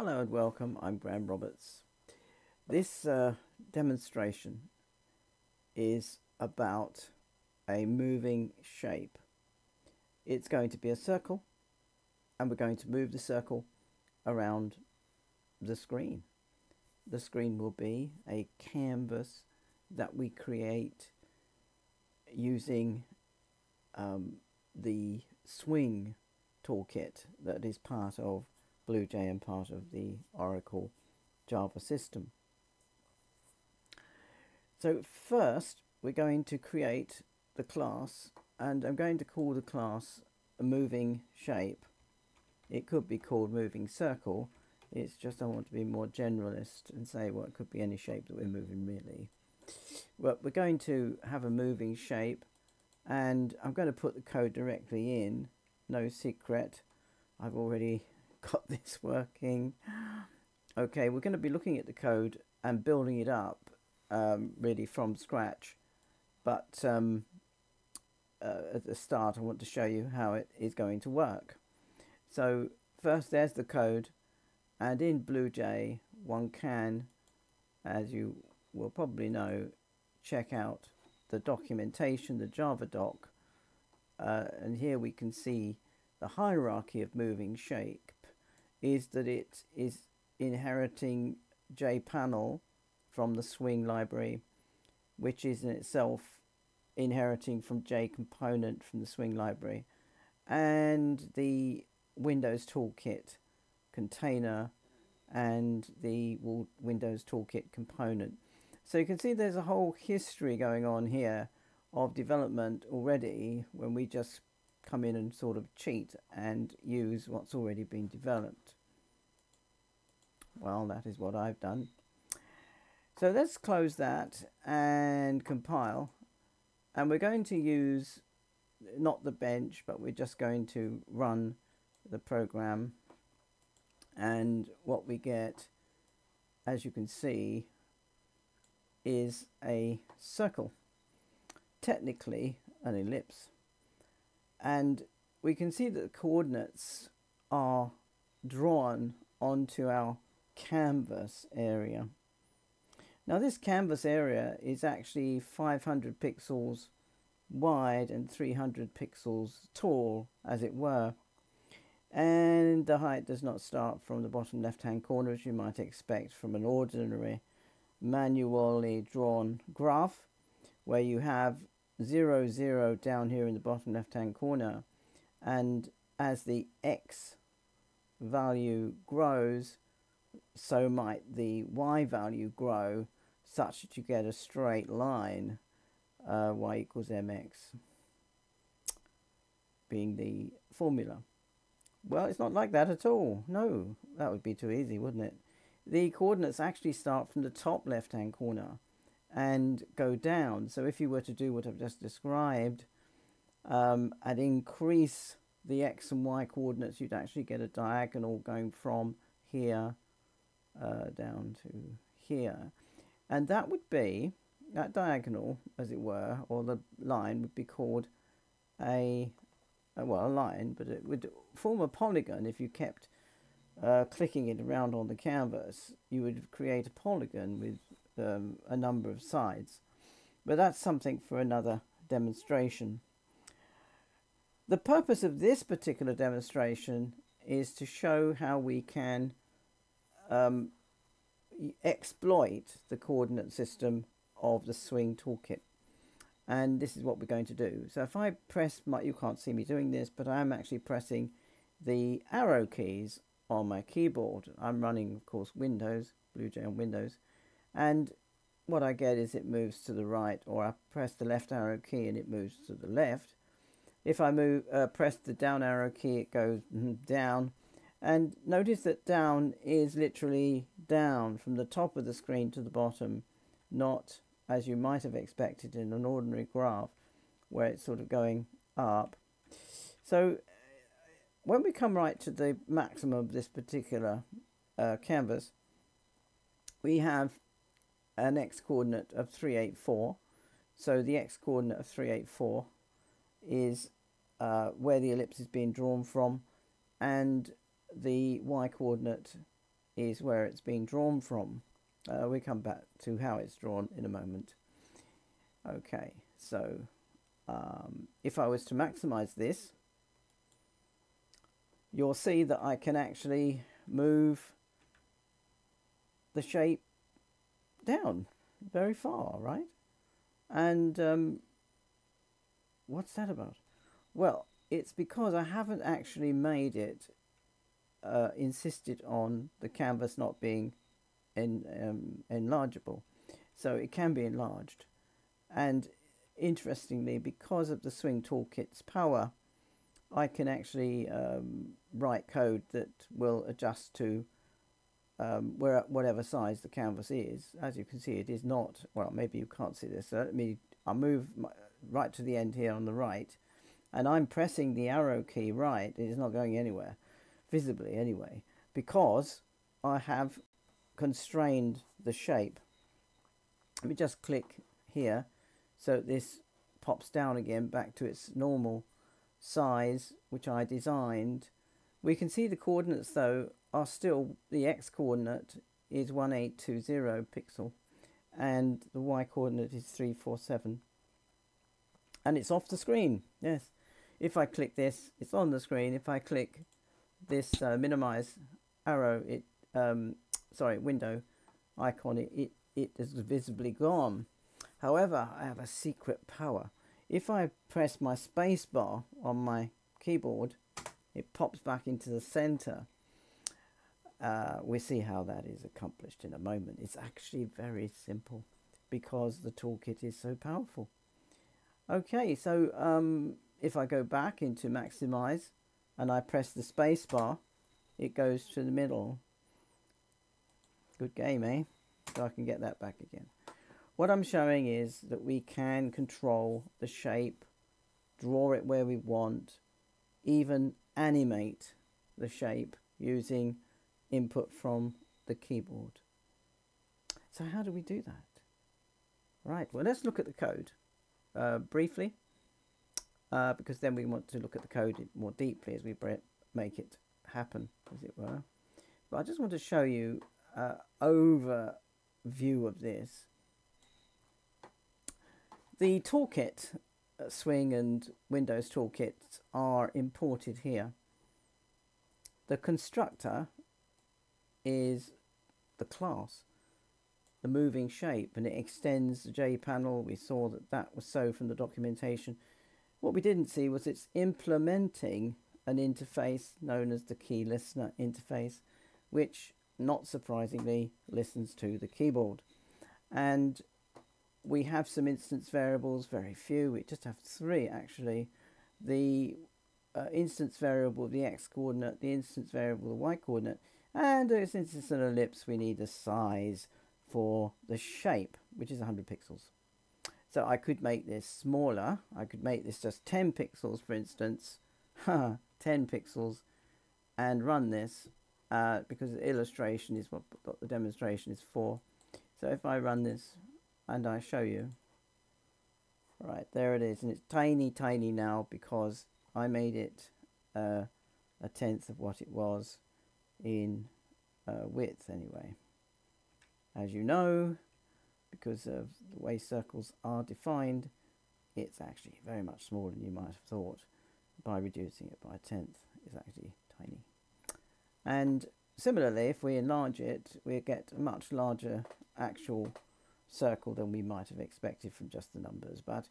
Hello and welcome, I'm Graham Roberts. This uh, demonstration is about a moving shape. It's going to be a circle and we're going to move the circle around the screen. The screen will be a canvas that we create using um, the swing toolkit that is part of BlueJ and part of the Oracle Java system. So first we're going to create the class and I'm going to call the class a moving shape. It could be called moving circle. It's just I want to be more generalist and say well it could be any shape that we're moving really. Well we're going to have a moving shape and I'm going to put the code directly in no secret I've already got this working. Okay, we're going to be looking at the code and building it up um, really from scratch. But um, uh, at the start, I want to show you how it is going to work. So first, there's the code. And in BlueJ, one can, as you will probably know, check out the documentation, the Java doc. Uh, and here we can see the hierarchy of moving shape is that it is inheriting jpanel from the swing library, which is in itself inheriting from jcomponent from the swing library, and the Windows Toolkit container and the Windows Toolkit component. So you can see there's a whole history going on here of development already when we just come in and sort of cheat and use what's already been developed. Well, that is what I've done. So let's close that and compile. And we're going to use not the bench, but we're just going to run the program. And what we get, as you can see, is a circle. Technically, an ellipse and we can see that the coordinates are drawn onto our canvas area. Now this canvas area is actually 500 pixels wide and 300 pixels tall as it were and the height does not start from the bottom left hand corner as you might expect from an ordinary manually drawn graph where you have 0, 0 down here in the bottom left hand corner and as the x value grows so might the y value grow such that you get a straight line uh, y equals mx being the formula. Well, it's not like that at all. No, that would be too easy, wouldn't it? The coordinates actually start from the top left-hand corner and go down. So if you were to do what I've just described um, and increase the x and y coordinates, you'd actually get a diagonal going from here uh, down to here. And that would be, that diagonal, as it were, or the line would be called a, well, a line, but it would form a polygon if you kept uh, clicking it around on the canvas. You would create a polygon with um, a number of sides. But that's something for another demonstration. The purpose of this particular demonstration is to show how we can um, exploit the coordinate system of the swing toolkit. And this is what we're going to do. So if I press my, you can't see me doing this, but I am actually pressing the arrow keys on my keyboard. I'm running, of course, Windows, BlueJ on Windows and what I get is it moves to the right or I press the left arrow key and it moves to the left. If I move, uh, press the down arrow key it goes down and notice that down is literally down from the top of the screen to the bottom not as you might have expected in an ordinary graph where it's sort of going up. So when we come right to the maximum of this particular uh, canvas we have an x coordinate of 384. So the x coordinate of 384 is uh, where the ellipse is being drawn from and the y coordinate is where it's being drawn from. Uh, we come back to how it's drawn in a moment. Okay, so um, if I was to maximize this, you'll see that I can actually move the shape down very far, right? And um, what's that about? Well, it's because I haven't actually made it uh, insisted on the canvas not being en um, enlargeable. So it can be enlarged. And interestingly, because of the Swing Toolkit's power, I can actually um, write code that will adjust to um, where whatever size the canvas is. As you can see, it is not, well, maybe you can't see this. So let me, I'll move my, right to the end here on the right, and I'm pressing the arrow key right. It is not going anywhere, visibly anyway, because I have constrained the shape. Let me just click here so this pops down again back to its normal size which I designed. We can see the coordinates though are still the x coordinate is 1820 pixel and the y coordinate is 347 and it's off the screen yes. If I click this it's on the screen. If I click this uh, minimize arrow it um, sorry window icon it, it, it is visibly gone. However I have a secret power. If I press my space bar on my keyboard it pops back into the center uh, we'll see how that is accomplished in a moment. It's actually very simple because the toolkit is so powerful. Okay so um, if I go back into maximize and I press the spacebar it goes to the middle. Good game eh? So I can get that back again. What I'm showing is that we can control the shape draw it where we want even animate the shape using input from the keyboard so how do we do that right well let's look at the code uh, briefly uh, because then we want to look at the code more deeply as we make it happen, as it were. But I just want to show you an uh, overview of this. The toolkit, uh, Swing and Windows toolkits are imported here. The constructor is the class, the moving shape, and it extends the J panel. We saw that that was so from the documentation. What we didn't see was it's implementing an interface known as the key listener interface, which not surprisingly listens to the keyboard. And we have some instance variables, very few, we just have three actually. The uh, instance variable, the x coordinate, the instance variable, the y coordinate, and uh, since it's an ellipse, we need a size for the shape, which is 100 pixels. So I could make this smaller. I could make this just 10 pixels, for instance. 10 pixels and run this uh, because the illustration is what, what the demonstration is for. So if I run this and I show you, right, there it is. And it's tiny, tiny now because I made it uh, a tenth of what it was in uh, width anyway. As you know, because of the way circles are defined, it's actually very much smaller than you might have thought. By reducing it by a tenth, it's actually tiny. And similarly, if we enlarge it, we get a much larger actual circle than we might have expected from just the numbers. But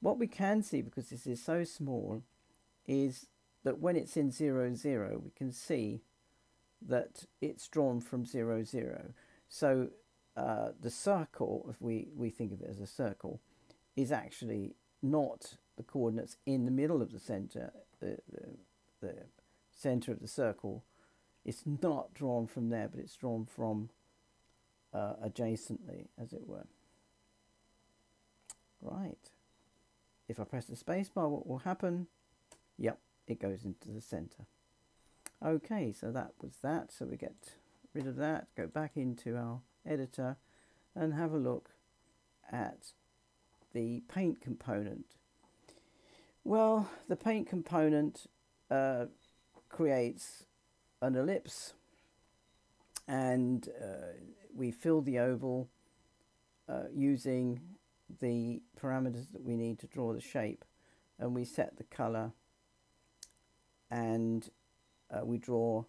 what we can see, because this is so small, is that when it's in 0, 0, we can see that it's drawn from 0, 0. So uh, the circle, if we, we think of it as a circle, is actually not the coordinates in the middle of the center, the, the, the center of the circle. It's not drawn from there, but it's drawn from uh, adjacently, as it were. Right. If I press the spacebar, what will happen? Yep, it goes into the center. Okay, so that was that. So we get rid of that, go back into our editor and have a look at the paint component. Well, the paint component uh, creates an ellipse and uh, we fill the oval uh, using the parameters that we need to draw the shape and we set the color and uh, we draw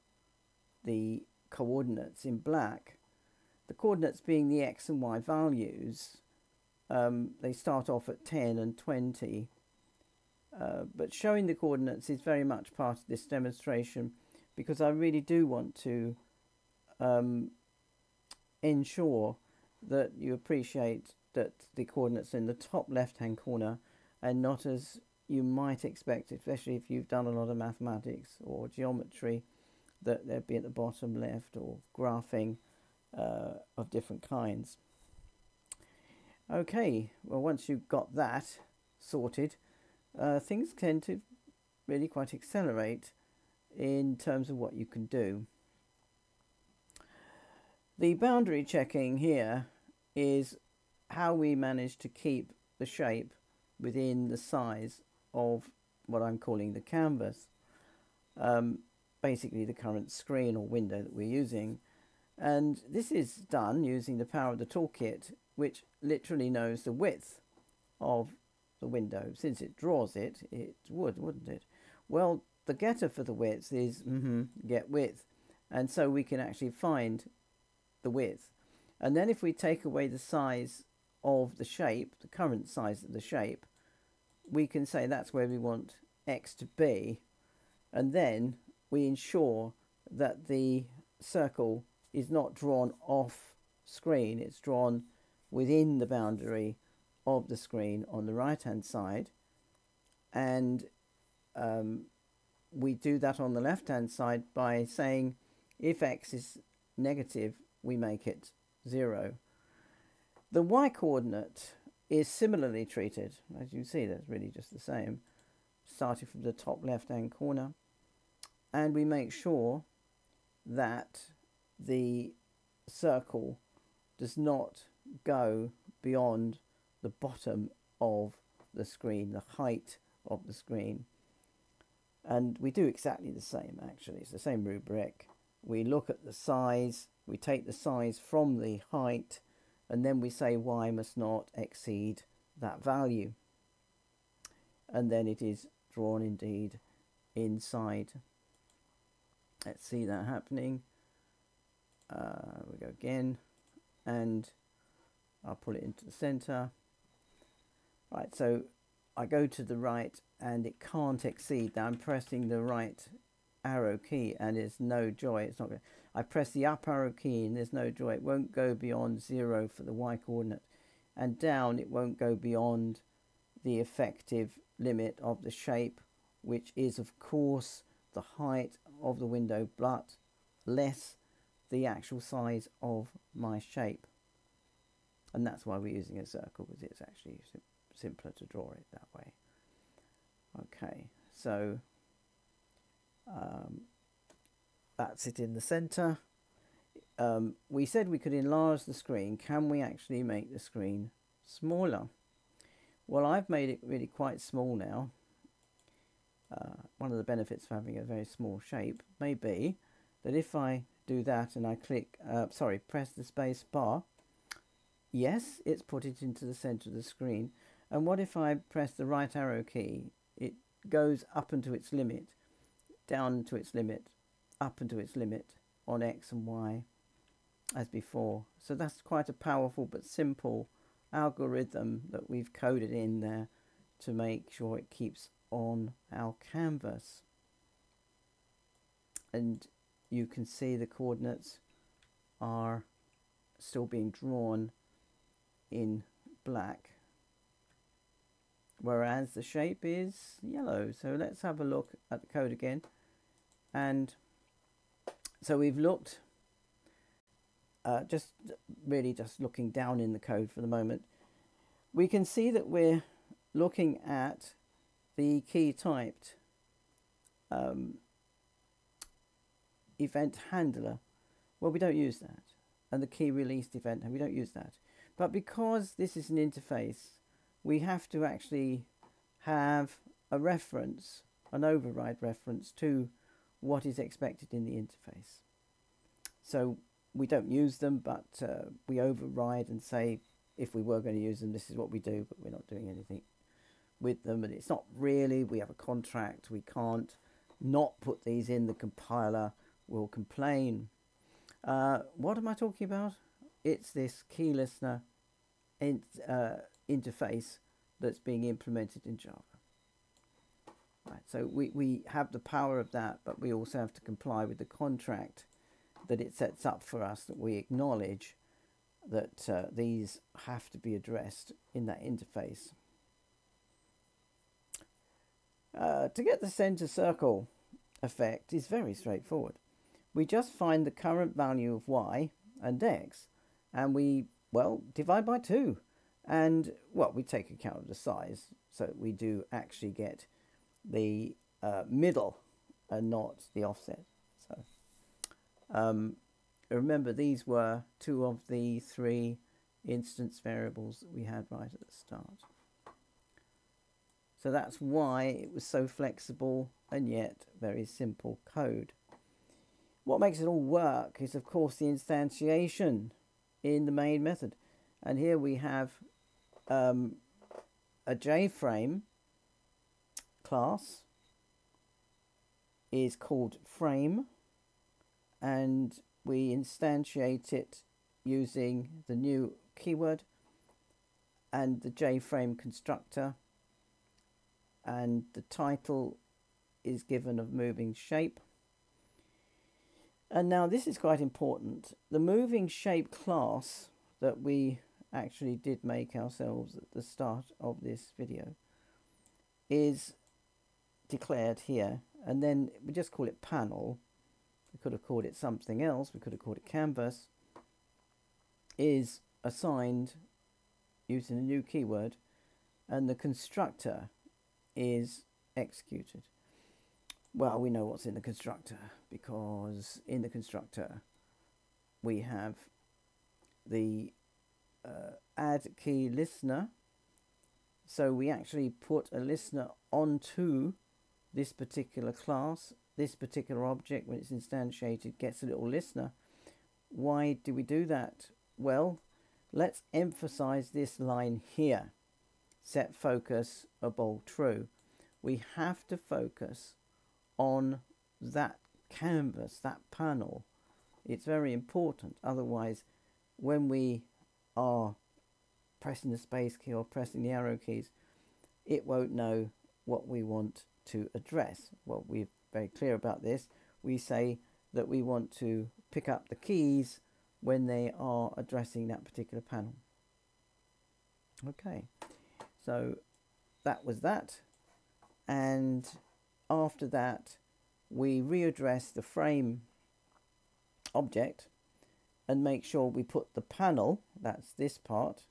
the coordinates in black. The coordinates being the x and y values, um, they start off at 10 and 20. Uh, but showing the coordinates is very much part of this demonstration because I really do want to um, ensure that you appreciate that the coordinates in the top left hand corner and not as you might expect, especially if you've done a lot of mathematics or geometry, that they'd be at the bottom left or graphing uh, of different kinds. Okay, well once you've got that sorted, uh, things tend to really quite accelerate in terms of what you can do. The boundary checking here is how we manage to keep the shape within the size of what I'm calling the canvas. Um, basically the current screen or window that we're using. And this is done using the power of the toolkit, which literally knows the width of the window. Since it draws it, it would, wouldn't it? Well, the getter for the width is mm -hmm, get width. And so we can actually find the width. And then if we take away the size of the shape, the current size of the shape, we can say that's where we want x to be. And then we ensure that the circle is not drawn off screen, it's drawn within the boundary of the screen on the right hand side. And um, we do that on the left hand side by saying if x is negative, we make it 0. The y coordinate is similarly treated. As you see, that's really just the same, starting from the top left hand corner. And we make sure that the circle does not go beyond the bottom of the screen, the height of the screen. And we do exactly the same actually, it's the same rubric. We look at the size, we take the size from the height, and then we say y must not exceed that value. And then it is drawn indeed inside. Let's see that happening. Uh, we go again, and I'll pull it into the center. Right, so I go to the right and it can't exceed. Now I'm pressing the right arrow key and it's no joy. It's not going. I press the up arrow key and there's no joy. It won't go beyond zero for the y coordinate, and down it won't go beyond the effective limit of the shape, which is of course the height of the window, but less the actual size of my shape. And that's why we're using a circle, because it's actually sim simpler to draw it that way. Okay, so um, that's it in the center. Um, we said we could enlarge the screen. Can we actually make the screen smaller? Well, I've made it really quite small now. Uh, one of the benefits of having a very small shape may be that if I do that and I click, uh, sorry, press the space bar, yes, it's put it into the center of the screen. And what if I press the right arrow key? It goes up into its limit, down to its limit, up into its limit on x and y as before. So that's quite a powerful but simple algorithm that we've coded in there to make sure it keeps on our canvas. And you can see the coordinates are still being drawn in black whereas the shape is yellow so let's have a look at the code again and so we've looked uh, just really just looking down in the code for the moment. We can see that we're looking at the key typed um, event handler. Well we don't use that. And the key released event and we don't use that. But because this is an interface we have to actually have a reference an override reference to what is expected in the interface so we don't use them, but uh, we override and say if we were going to use them, this is what we do, but we're not doing anything with them. And it's not really, we have a contract, we can't not put these in the compiler, will complain. Uh, what am I talking about? It's this key listener in, uh, interface that's being implemented in Java. Right, so we, we have the power of that, but we also have to comply with the contract that it sets up for us that we acknowledge that uh, these have to be addressed in that interface. Uh, to get the center circle effect is very straightforward. We just find the current value of y and x and we, well, divide by 2. And, well, we take account of the size, so we do actually get the uh, middle and not the offset. So, um, remember, these were two of the three instance variables that we had right at the start. So that's why it was so flexible and yet very simple code. What makes it all work is, of course, the instantiation in the main method. And here we have um, a JFrame class is called frame and we instantiate it using the new keyword and the JFrame constructor and the title is given of moving shape. And now this is quite important. The moving shape class that we actually did make ourselves at the start of this video is declared here and then we just call it panel. We could have called it something else. We could have called it canvas. Is assigned using a new keyword and the constructor is executed. Well we know what's in the constructor because in the constructor we have the uh, add key listener. So we actually put a listener onto this particular class, this particular object when it's instantiated gets a little listener. Why do we do that? Well, let's emphasize this line here. Set focus a bold true. We have to focus on that canvas, that panel. It's very important. Otherwise, when we are pressing the space key or pressing the arrow keys, it won't know what we want to address. Well, we're very clear about this. We say that we want to pick up the keys when they are addressing that particular panel. Okay, so that was that. And after that, we readdress the frame object and make sure we put the panel, that's this part,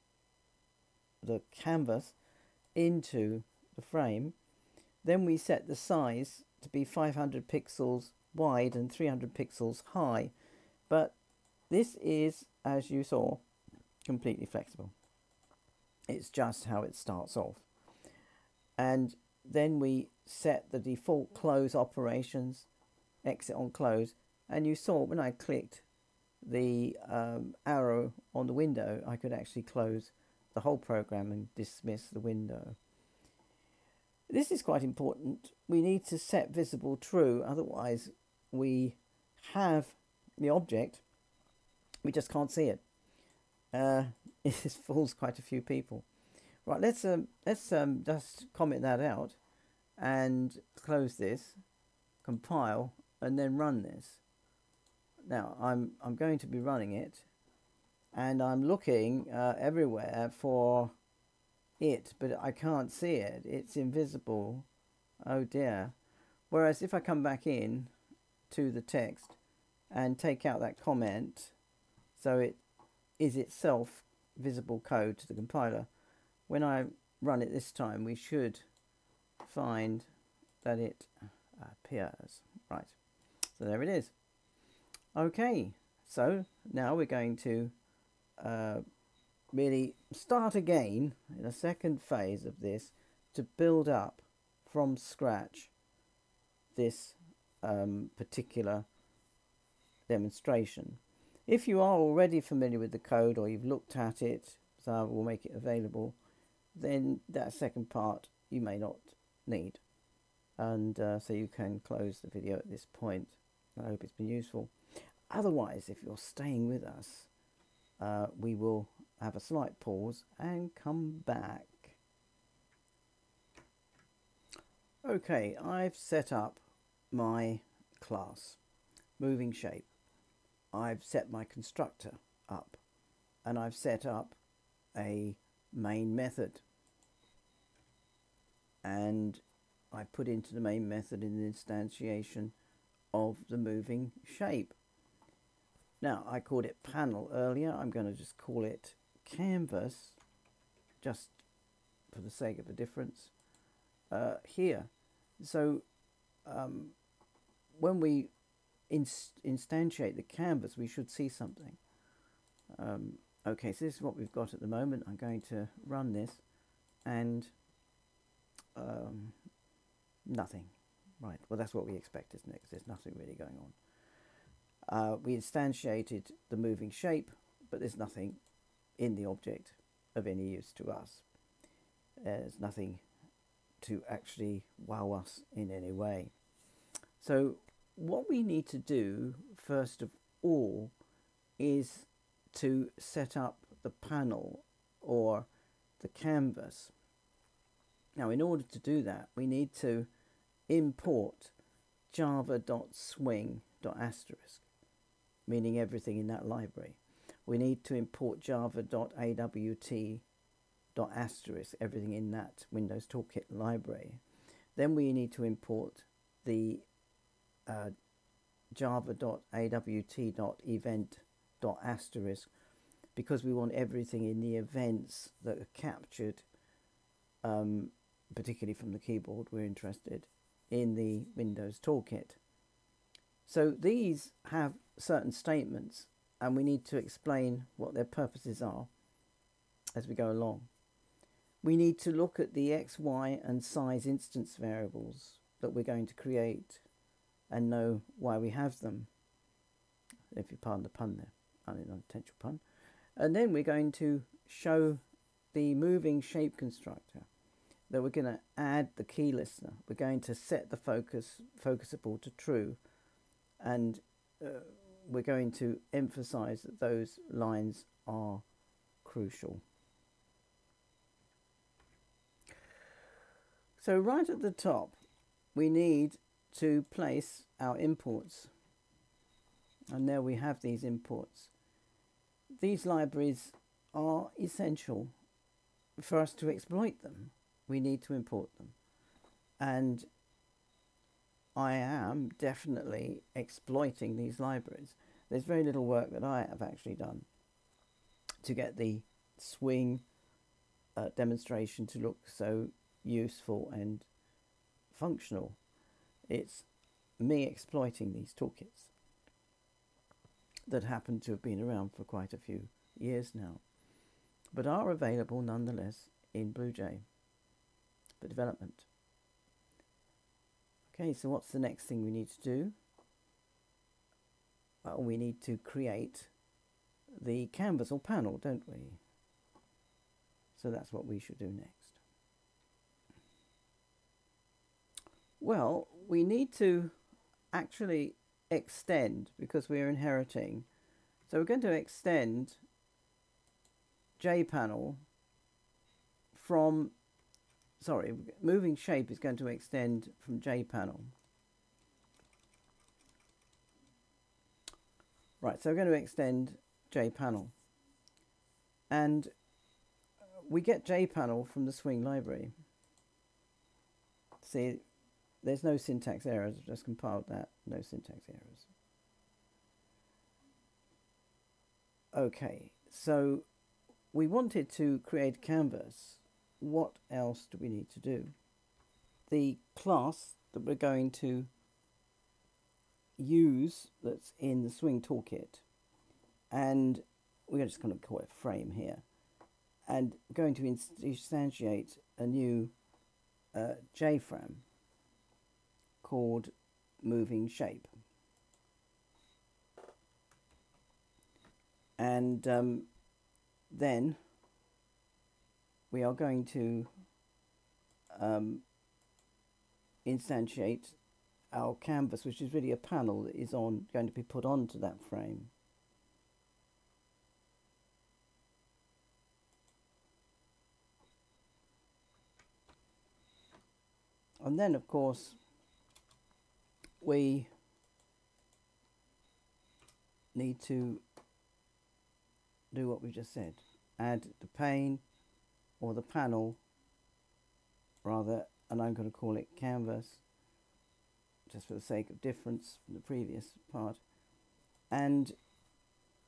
the canvas, into the frame. Then we set the size to be 500 pixels wide and 300 pixels high. But this is, as you saw, completely flexible. It's just how it starts off. And then we set the default close operations, exit on close, and you saw when I clicked the um, arrow on the window, I could actually close the whole program and dismiss the window. This is quite important. We need to set visible true, otherwise we have the object, we just can't see it. Uh, this fools quite a few people. Right, let's um, let's um, just comment that out and close this, compile, and then run this. Now I'm I'm going to be running it, and I'm looking uh, everywhere for it, but I can't see it. It's invisible. Oh dear. Whereas if I come back in to the text and take out that comment, so it is itself visible code to the compiler, when I run it this time, we should find that it appears. Right, so there it is. Okay, so now we're going to uh, really start again in a second phase of this to build up from scratch this um, particular demonstration. If you are already familiar with the code or you've looked at it, so I will make it available, then that second part you may not need. And uh, so you can close the video at this point. I hope it's been useful. Otherwise, if you're staying with us, uh, we will have a slight pause and come back. Okay, I've set up my class, moving shape. I've set my constructor up and I've set up a main method and I put into the main method an instantiation of the moving shape. Now I called it panel earlier, I'm going to just call it canvas just for the sake of a difference uh, here. So um, when we inst instantiate the canvas we should see something. Um, okay so this is what we've got at the moment. I'm going to run this and um, nothing. Right, well that's what we expect, isn't it? Because there's nothing really going on. Uh, we instantiated the moving shape, but there's nothing in the object of any use to us. There's nothing to actually wow us in any way. So what we need to do first of all is to set up the panel or the canvas now, in order to do that, we need to import java.swing.asterisk, meaning everything in that library. We need to import java.awt.asterisk, everything in that Windows Toolkit library. Then we need to import the uh, java.awt.event.asterisk because we want everything in the events that are captured um, particularly from the keyboard, we're interested in the Windows Toolkit. So these have certain statements and we need to explain what their purposes are as we go along. We need to look at the x, y and size instance variables that we're going to create and know why we have them, if you pardon the pun there, unintentional pun. And then we're going to show the moving shape constructor that we're going to add the key listener. We're going to set the focus focusable to true and uh, we're going to emphasize that those lines are crucial. So right at the top we need to place our imports and there we have these imports. These libraries are essential for us to exploit them we need to import them. And I am definitely exploiting these libraries. There's very little work that I have actually done to get the swing uh, demonstration to look so useful and functional. It's me exploiting these toolkits that happen to have been around for quite a few years now, but are available nonetheless in BlueJ for development. Okay, so what's the next thing we need to do? Well, we need to create the canvas or panel, don't we? So that's what we should do next. Well, we need to actually extend because we're inheriting. So we're going to extend JPanel from sorry, moving shape is going to extend from J panel. Right, so we're going to extend J panel. And we get J panel from the swing library. See, there's no syntax errors, I've just compiled that, no syntax errors. Okay, so we wanted to create canvas what else do we need to do? The class that we're going to use that's in the swing toolkit and we're just going to call it frame here and going to instantiate a new uh, JFrame called moving shape. and um, then we are going to um, instantiate our canvas, which is really a panel that is on going to be put onto that frame. And then, of course, we need to do what we just said. Add the pane or the panel rather, and I'm going to call it canvas just for the sake of difference from the previous part, and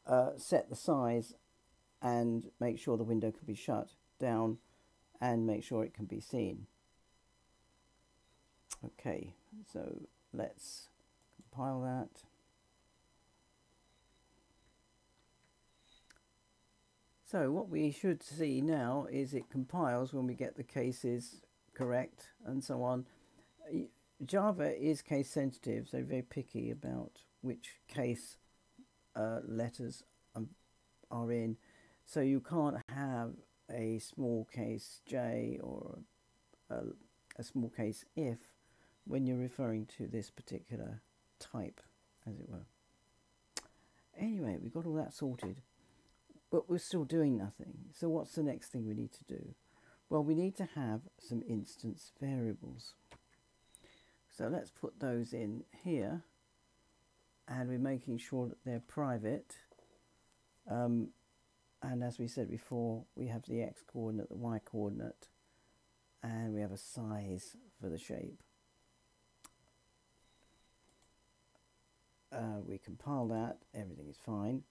uh, set the size and make sure the window can be shut down and make sure it can be seen. Okay, so let's compile that. So what we should see now is it compiles when we get the cases correct and so on. Java is case sensitive, so very picky about which case uh, letters um, are in. So you can't have a small case J or a, a small case if when you're referring to this particular type, as it were. Anyway, we got all that sorted, but we're still doing nothing. So what's the next thing we need to do? Well, we need to have some instance variables. So let's put those in here, and we're making sure that they're private. Um, and as we said before, we have the x coordinate, the y coordinate, and we have a size for the shape. uh, we compile that, everything is fine.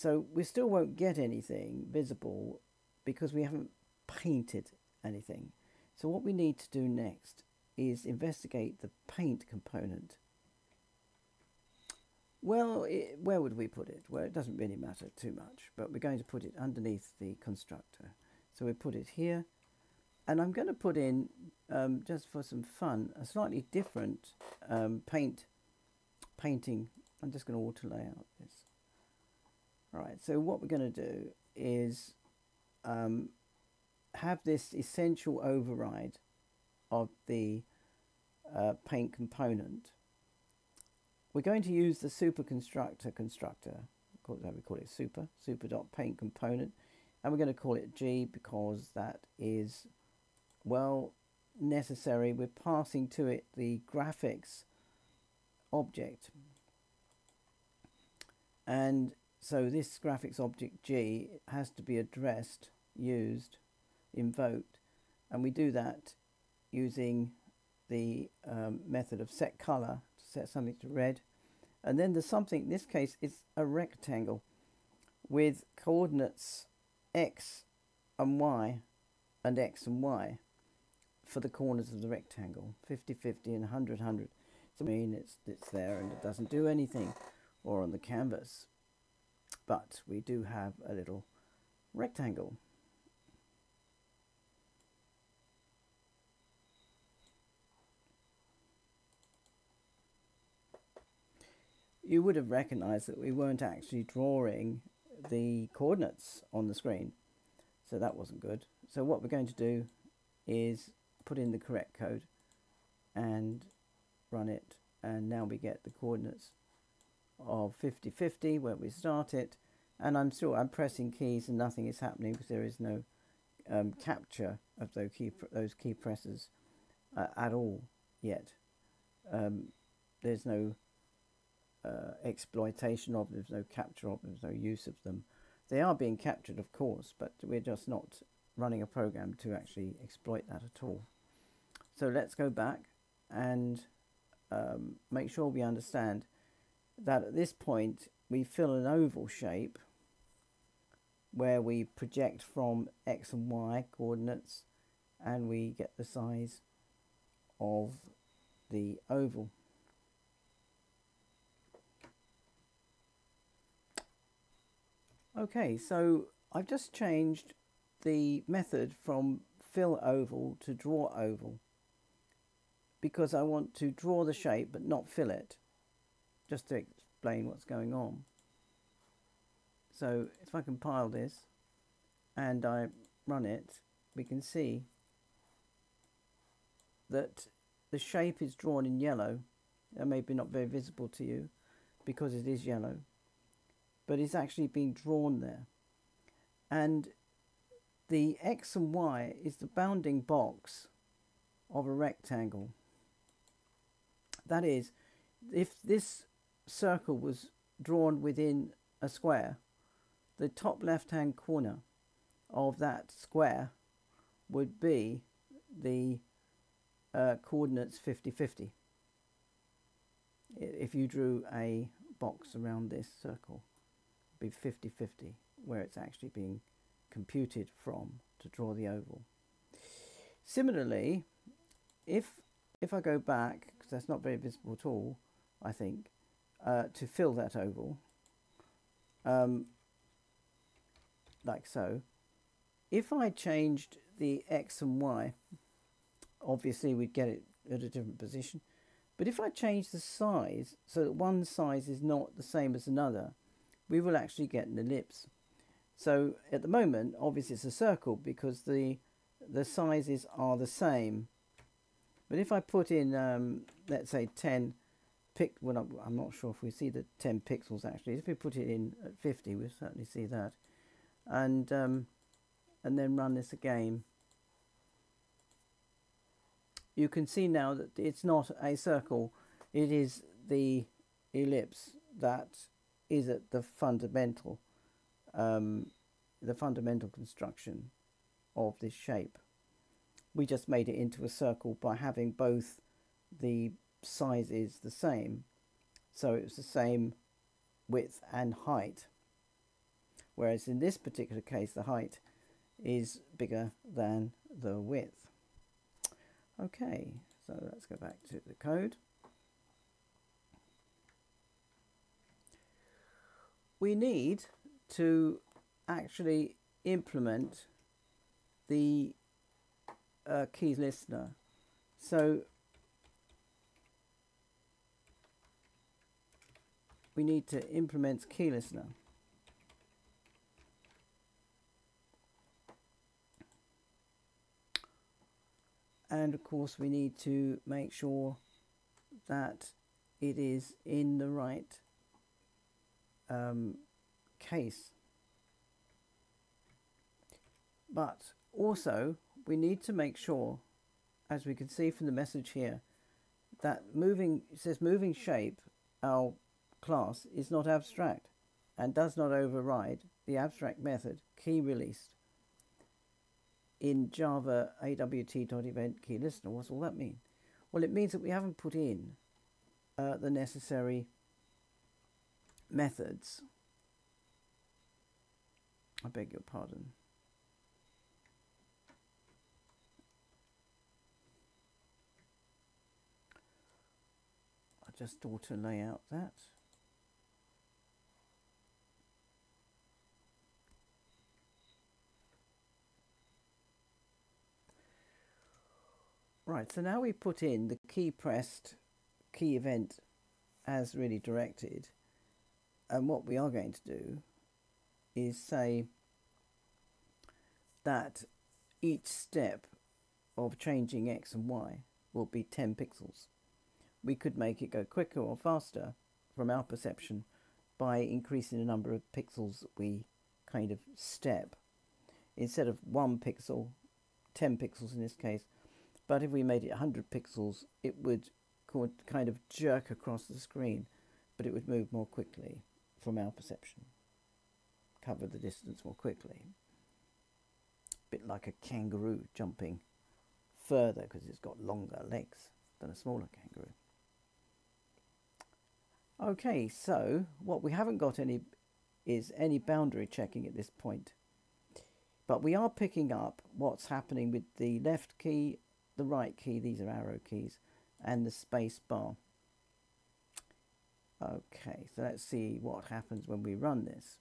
So we still won't get anything visible because we haven't painted anything. So what we need to do next is investigate the paint component. Well, it, where would we put it? Well, it doesn't really matter too much, but we're going to put it underneath the constructor. So we put it here, and I'm going to put in, um, just for some fun, a slightly different um, paint painting. I'm just going to auto layout this. Alright, so what we're going to do is um, have this essential override of the uh, paint component. We're going to use the super constructor constructor, we call it super, super dot paint component, and we're going to call it G because that is, well, necessary. We're passing to it the graphics object. And so this graphics object G has to be addressed, used, invoked, and we do that using the um, method of set color to set something to red. And then the something, in this case, is a rectangle with coordinates x and y and x and y for the corners of the rectangle, 50, 50 and 100, 100 so I mean it's, it's there and it doesn't do anything or on the canvas. But we do have a little rectangle. You would have recognized that we weren't actually drawing the coordinates on the screen. So that wasn't good. So what we're going to do is put in the correct code and run it and now we get the coordinates of 50 50 where we start it. And I'm still I'm pressing keys and nothing is happening because there is no um, capture of those key those key presses uh, at all yet. Um, there's no uh, exploitation of them, there's no capture of them, there's no use of them. They are being captured of course but we're just not running a program to actually exploit that at all. So let's go back and um, make sure we understand that at this point we fill an oval shape where we project from x and y coordinates and we get the size of the oval. Okay, so I've just changed the method from fill oval to draw oval because I want to draw the shape but not fill it just to explain what's going on So if I compile this and I run it, we can see that the shape is drawn in yellow. That may be not very visible to you because it is yellow, but it's actually being drawn there. And the x and y is the bounding box of a rectangle. That is, if this circle was drawn within a square, the top left hand corner of that square would be the uh, coordinates 50 50. If you drew a box around this circle, be 50 50, where it's actually being computed from to draw the oval. Similarly, if if I go back, because that's not very visible at all, I think, uh, to fill that oval, um, like so, if I changed the x and y, obviously we'd get it at a different position. But if I change the size so that one size is not the same as another, we will actually get an ellipse. So at the moment, obviously it's a circle because the the sizes are the same. But if I put in, um, let's say 10 pic, well, I'm, I'm not sure if we see the 10 pixels actually. If we put it in at 50, we'll certainly see that. And um, and then run this again, you can see now that it's not a circle, it is the ellipse that is at the fundamental, um, the fundamental construction of this shape. We just made it into a circle by having both the sizes the same, so it's the same width and height. Whereas in this particular case, the height is bigger than the width. Okay, so let's go back to the code. We need to actually implement the uh, key listener. So we need to implement key listener. and of course we need to make sure that it is in the right um, case but also we need to make sure as we can see from the message here that moving says moving shape our class is not abstract and does not override the abstract method key released in Java awt.event key listener. What's all that mean? Well, it means that we haven't put in uh, the necessary methods. I beg your pardon. I just ought to lay out that. Right, so now we put in the key pressed key event as really directed. And what we are going to do is say that each step of changing x and y will be 10 pixels. We could make it go quicker or faster from our perception by increasing the number of pixels that we kind of step. Instead of one pixel, 10 pixels in this case, but if we made it 100 pixels, it would kind of jerk across the screen, but it would move more quickly from our perception, cover the distance more quickly. A bit like a kangaroo jumping further because it's got longer legs than a smaller kangaroo. Okay, so what we haven't got any is any boundary checking at this point. But we are picking up what's happening with the left key the right key, these are arrow keys, and the space bar. Okay, so let's see what happens when we run this.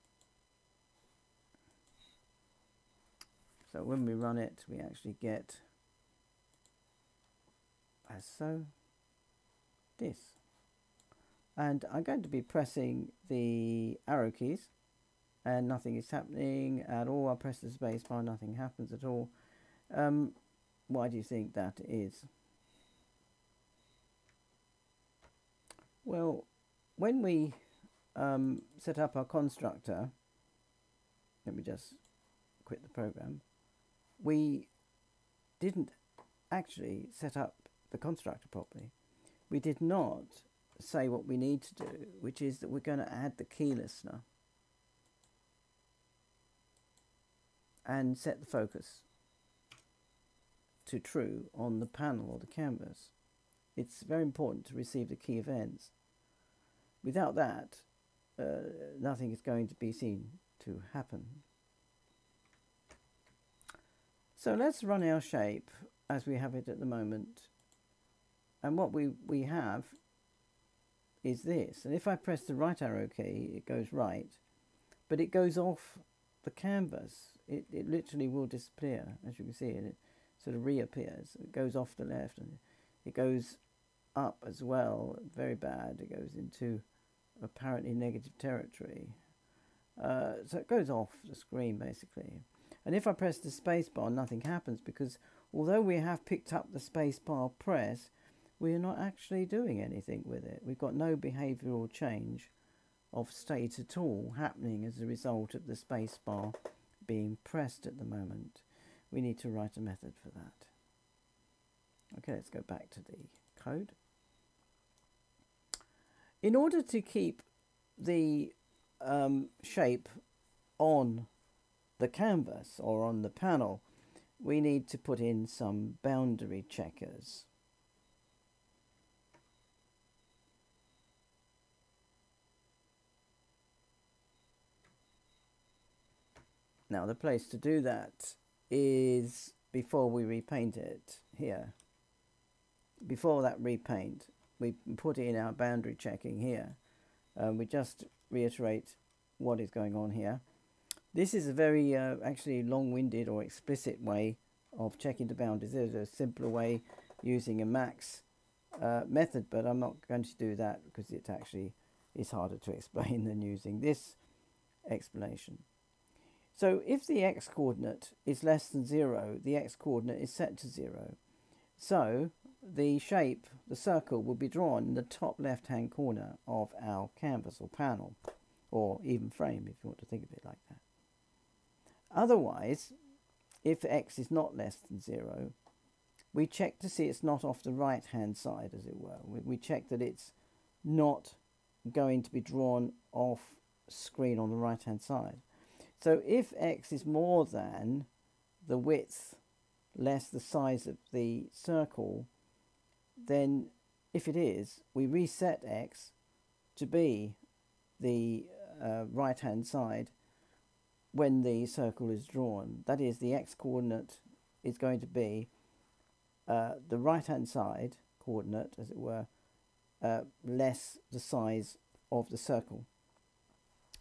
So when we run it, we actually get as so this. And I'm going to be pressing the arrow keys and nothing is happening at all. I press the space bar, nothing happens at all. Um, why do you think that is? Well, when we um, set up our constructor, let me just quit the program, we didn't actually set up the constructor properly. We did not say what we need to do, which is that we're going to add the key listener and set the focus to true on the panel or the canvas. It's very important to receive the key events. Without that, uh, nothing is going to be seen to happen. So let's run our shape as we have it at the moment. And what we, we have is this. And if I press the right arrow key, it goes right. But it goes off the canvas. It, it literally will disappear, as you can see. It sort of reappears. It goes off the left. and It goes up as well. Very bad. It goes into apparently negative territory. Uh, so it goes off the screen, basically. And if I press the spacebar, nothing happens because although we have picked up the spacebar press, we're not actually doing anything with it. We've got no behavioural change of state at all happening as a result of the spacebar being pressed at the moment. We need to write a method for that. Okay, let's go back to the code. In order to keep the um, shape on the canvas or on the panel, we need to put in some boundary checkers. Now the place to do that is before we repaint it here. Before that repaint, we put in our boundary checking here. Um, we just reiterate what is going on here. This is a very uh, actually long-winded or explicit way of checking the boundaries. There's a simpler way using a max uh, method, but I'm not going to do that because it actually is harder to explain than using this explanation. So if the x-coordinate is less than 0, the x-coordinate is set to 0. So the shape, the circle, will be drawn in the top left-hand corner of our canvas or panel, or even frame if you want to think of it like that. Otherwise, if x is not less than 0, we check to see it's not off the right-hand side, as it were. We, we check that it's not going to be drawn off screen on the right-hand side. So if x is more than the width less the size of the circle, then if it is, we reset x to be the uh, right hand side when the circle is drawn. That is, the x coordinate is going to be uh, the right hand side coordinate, as it were, uh, less the size of the circle.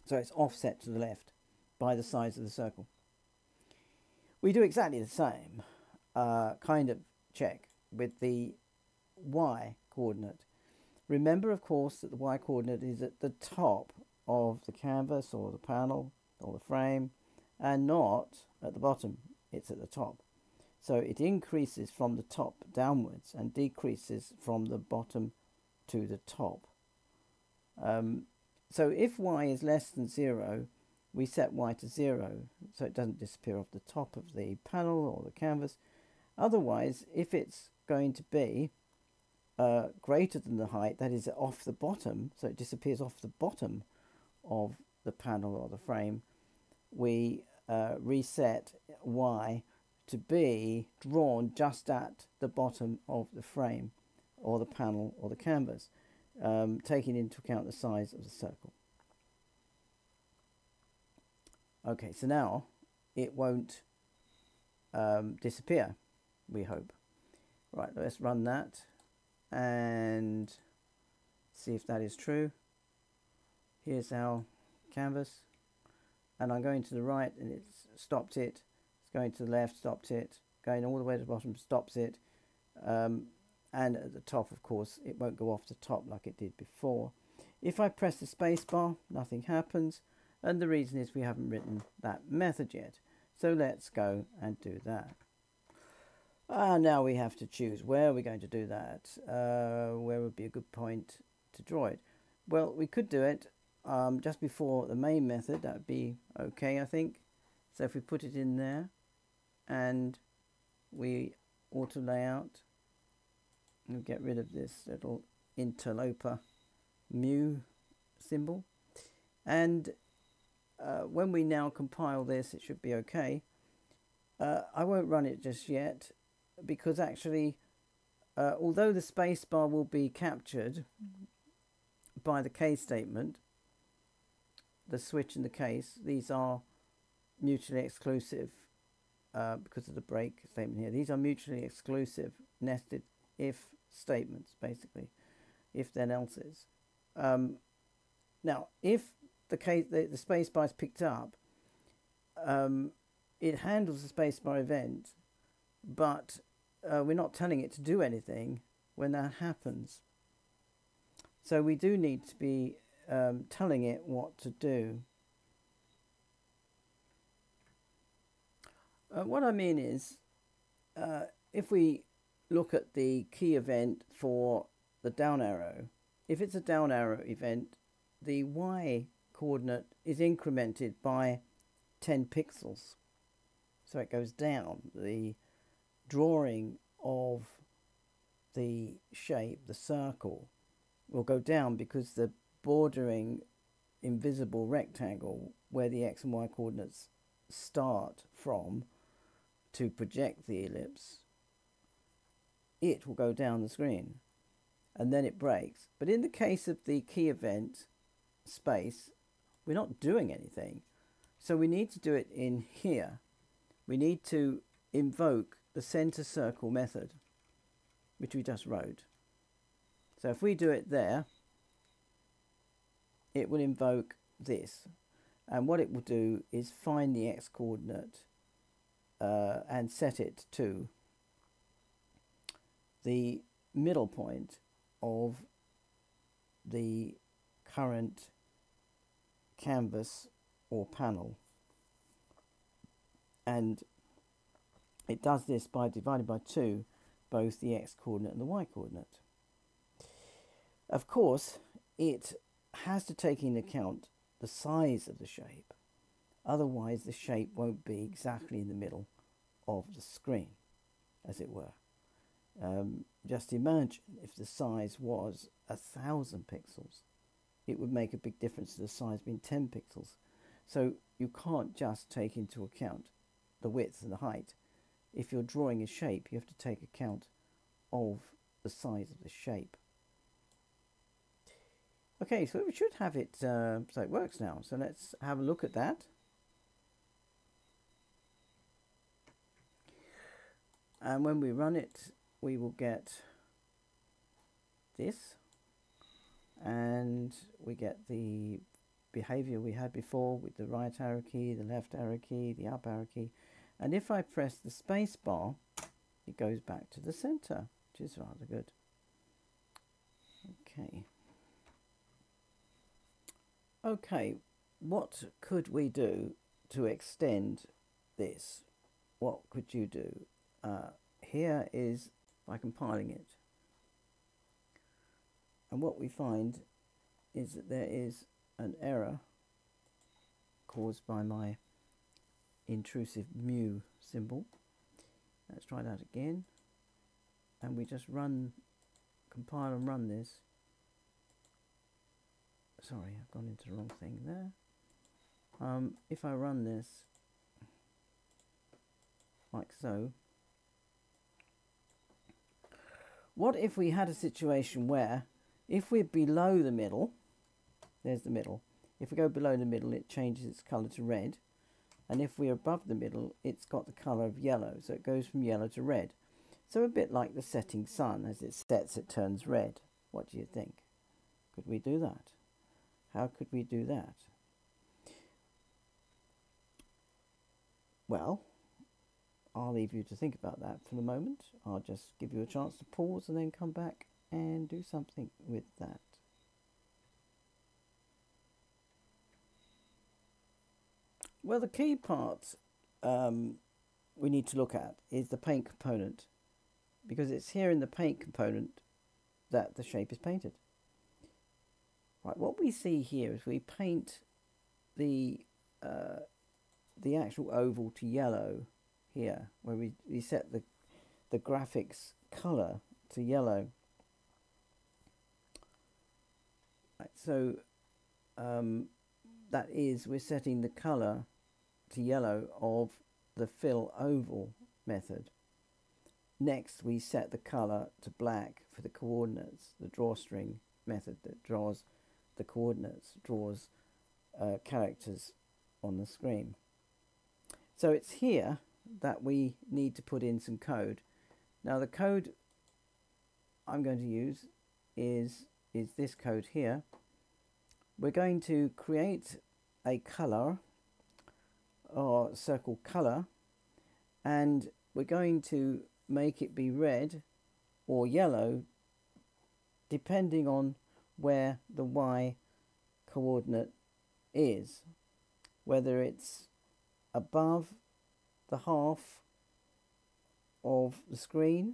So it's offset to the left by the size of the circle. We do exactly the same uh, kind of check with the y coordinate. Remember, of course, that the y coordinate is at the top of the canvas or the panel or the frame and not at the bottom, it's at the top. So it increases from the top downwards and decreases from the bottom to the top. Um, so if y is less than 0, we set y to 0 so it doesn't disappear off the top of the panel or the canvas. Otherwise, if it's going to be uh, greater than the height, that is off the bottom, so it disappears off the bottom of the panel or the frame, we uh, reset y to be drawn just at the bottom of the frame or the panel or the canvas, um, taking into account the size of the circle. Okay, so now it won't um, disappear, we hope. Right, let's run that and see if that is true. Here's our canvas and I'm going to the right and it's stopped it. It's going to the left, stopped it. Going all the way to the bottom, stops it. Um, and at the top, of course, it won't go off the top like it did before. If I press the spacebar, nothing happens. And the reason is we haven't written that method yet. So let's go and do that. Ah, now we have to choose where we're going to do that. Uh, where would be a good point to draw it? Well, we could do it um, just before the main method. That would be okay, I think. So if we put it in there and we auto layout, we'll get rid of this little interloper mu symbol. And uh, when we now compile this, it should be okay. Uh, I won't run it just yet because actually, uh, although the spacebar will be captured by the case statement, the switch and the case, these are mutually exclusive uh, because of the break statement here. These are mutually exclusive nested if statements, basically, if then else's. Um, now, if the case the, the spacebar is picked up, um, it handles the spacebar event, but uh, we're not telling it to do anything when that happens. So we do need to be um, telling it what to do. Uh, what I mean is, uh, if we look at the key event for the down arrow, if it's a down arrow event, the y coordinate is incremented by 10 pixels. So it goes down. The drawing of the shape, the circle, will go down because the bordering invisible rectangle where the x and y coordinates start from to project the ellipse, it will go down the screen and then it breaks. But in the case of the key event space, we're not doing anything. So we need to do it in here. We need to invoke the center circle method, which we just wrote. So if we do it there, it will invoke this. And what it will do is find the x coordinate uh, and set it to the middle point of the current canvas or panel. And it does this by dividing by 2 both the x coordinate and the y coordinate. Of course, it has to take into account the size of the shape. Otherwise, the shape won't be exactly in the middle of the screen, as it were. Um, just imagine if the size was a thousand pixels, it would make a big difference to the size being 10 pixels. So you can't just take into account the width and the height. If you're drawing a shape, you have to take account of the size of the shape. Okay, so we should have it uh, so it works now. So let's have a look at that. And when we run it, we will get this. And we get the behavior we had before with the right arrow key, the left arrow key, the up arrow key. And if I press the space bar, it goes back to the center, which is rather good. Okay. Okay, what could we do to extend this? What could you do? Uh, here is by compiling it. And what we find is that there is an error caused by my intrusive mu symbol. Let's try that again. And we just run, compile and run this sorry, I've gone into the wrong thing there. Um, if I run this like so, what if we had a situation where if we're below the middle, there's the middle, if we go below the middle it changes its colour to red and if we're above the middle it's got the colour of yellow so it goes from yellow to red. So a bit like the setting sun as it sets it turns red. What do you think? Could we do that? How could we do that? Well, I'll leave you to think about that for the moment. I'll just give you a chance to pause and then come back and do something with that. Well, the key part um, we need to look at is the paint component because it's here in the paint component that the shape is painted. Right, what we see here is we paint the uh, the actual oval to yellow here, where we, we set the the graphics color to yellow. Right, so um, that is we're setting the color to yellow of the fill oval method. Next we set the color to black for the coordinates, the drawstring method that draws the coordinates, draws uh, characters on the screen. So it's here that we need to put in some code. Now the code I'm going to use is, is this code here. We're going to create a color or circle color and we're going to make it be red or yellow depending on where the y coordinate is. Whether it's above the half of the screen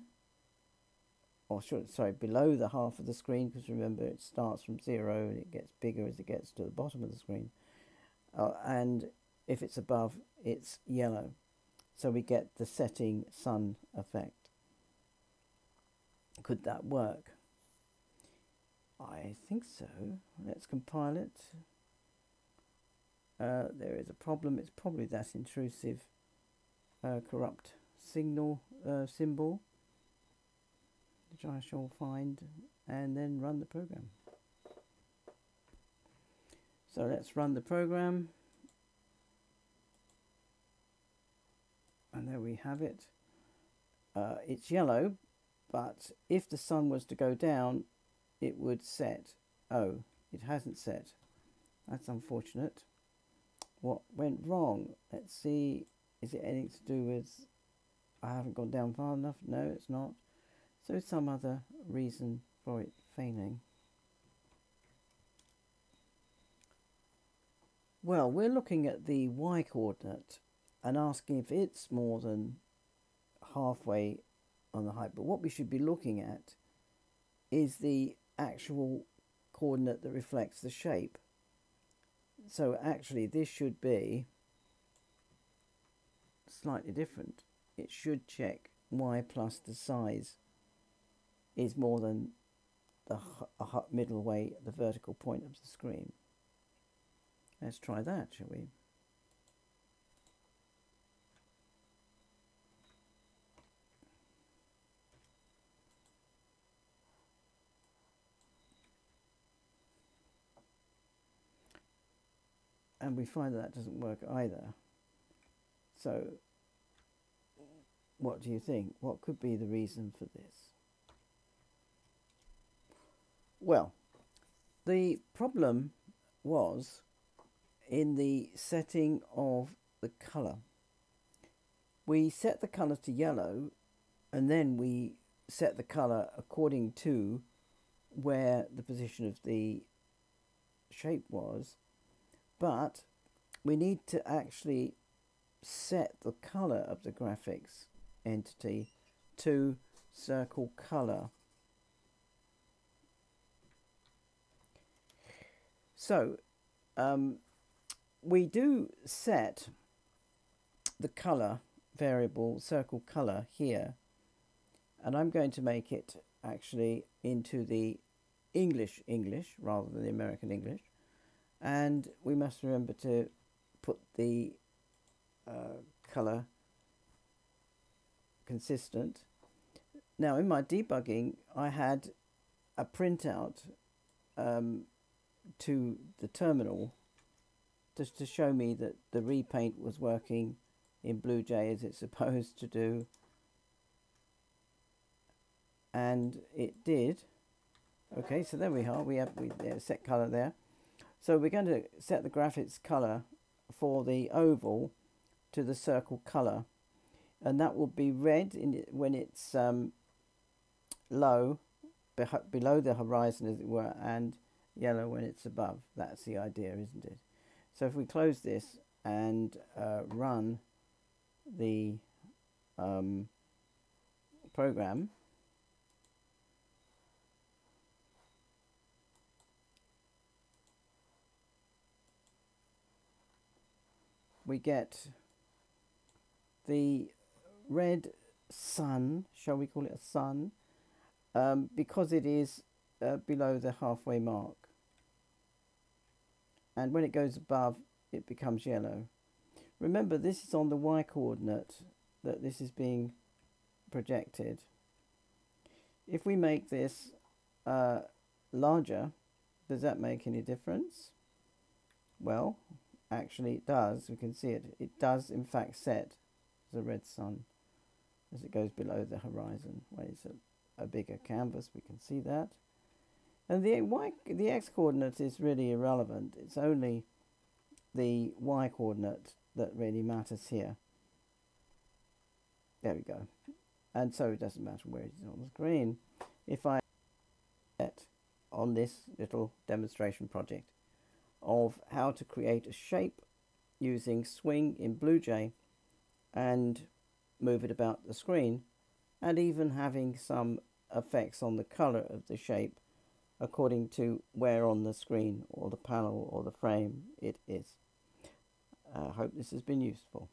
or should, sorry below the half of the screen because remember it starts from zero and it gets bigger as it gets to the bottom of the screen. Uh, and if it's above it's yellow. So we get the setting sun effect. Could that work? I think so. Let's compile it. Uh, there is a problem. It's probably that intrusive uh, corrupt signal uh, symbol which I shall find and then run the program. So let's run the program. And there we have it. Uh, it's yellow, but if the sun was to go down, it would set. Oh, it hasn't set. That's unfortunate. What went wrong? Let's see. Is it anything to do with I haven't gone down far enough? No, it's not. So some other reason for it failing. Well, we're looking at the y coordinate and asking if it's more than halfway on the height. But what we should be looking at is the actual coordinate that reflects the shape. So actually this should be slightly different. It should check y plus the size is more than the middle way, the vertical point of the screen. Let's try that, shall we? And we find that that doesn't work either. So, what do you think? What could be the reason for this? Well, the problem was in the setting of the colour. We set the colour to yellow and then we set the colour according to where the position of the shape was but we need to actually set the color of the graphics entity to circle color So um, we do set the color variable circle color here and I'm going to make it actually into the English English rather than the American English. And we must remember to put the uh, color consistent. Now in my debugging I had a printout um, to the terminal just to show me that the repaint was working in BlueJ as it's supposed to do. And it did. Okay so there we are. We have we set color there. So we're going to set the graphics color for the oval to the circle color. And that will be red in it when it's um, low below the horizon as it were and yellow when it's above. That's the idea, isn't it? So if we close this and uh, run the um, program we get the red sun, shall we call it a sun, um, because it is uh, below the halfway mark. And when it goes above, it becomes yellow. Remember, this is on the y coordinate that this is being projected. If we make this uh, larger, does that make any difference? Well, actually it does. We can see it. It does in fact set a red sun as it goes below the horizon. When it's a, a bigger canvas, we can see that. And the y, the x coordinate is really irrelevant. It's only the y coordinate that really matters here. There we go. And so it doesn't matter where it is on the screen. If I get on this little demonstration project of how to create a shape using swing in BlueJ and move it about the screen and even having some effects on the color of the shape according to where on the screen or the panel or the frame it is. I hope this has been useful.